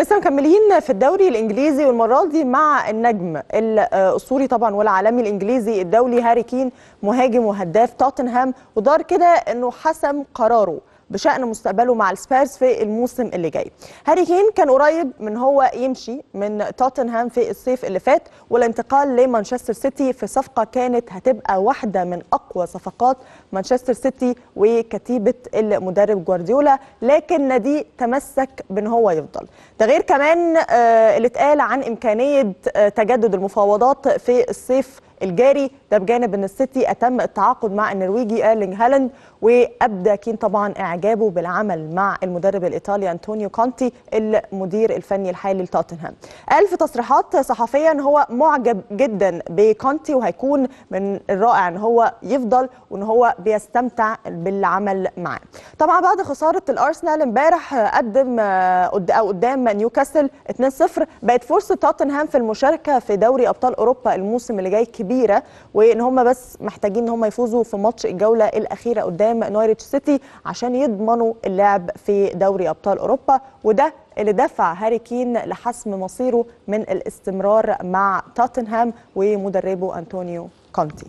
لسه مكملين في الدوري الإنجليزي والمرة دي مع النجم الأسطوري طبعا والعالمي الإنجليزي الدولي هاري كين مهاجم وهداف توتنهام ودار كده إنه حسم قراره. بشأن مستقبله مع السبيرز في الموسم اللي جاي. هاري كين كان قريب من هو يمشي من توتنهام في الصيف اللي فات والانتقال لمانشستر سيتي في صفقة كانت هتبقى واحدة من أقوى صفقات مانشستر سيتي وكتيبة المدرب جوارديولا لكن نادي تمسك بأن هو يفضل. ده غير كمان آه اللي اتقال عن إمكانية آه تجدد المفاوضات في الصيف الجاري ده بجانب إن السيتي أتم التعاقد مع النرويجي إيرلينج هالاند وأبدى كين طبعا إعجابه بالعمل مع المدرب الإيطالي أنطونيو كونتي المدير الفني الحالي لتوتنهام. قال في تصريحات صحفيه ان هو معجب جدا بكونتي وهيكون من الرائع إن هو يفضل وإن هو بيستمتع بالعمل معاه. طبعا بعد خسارة الأرسنال امبارح قدم أو قدام نيوكاسل 2-0 بقت فرصة توتنهام في المشاركة في دوري أبطال أوروبا الموسم اللي جاي كبيرة وإن هم بس محتاجين إن هم يفوزوا في ماتش الجولة الأخيرة قدام نوريتش سيتي عشان يضمنوا اللعب في دوري أبطال أوروبا. وده اللي دفع هاري كين لحسم مصيره من الاستمرار مع توتنهام ومدربه أنطونيو كونتي.